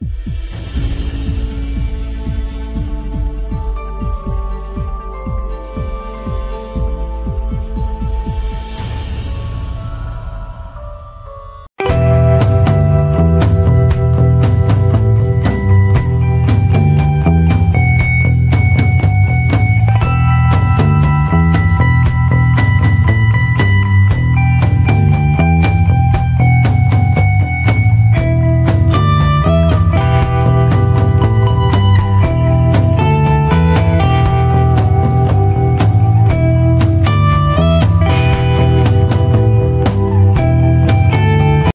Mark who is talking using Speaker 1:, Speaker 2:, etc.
Speaker 1: you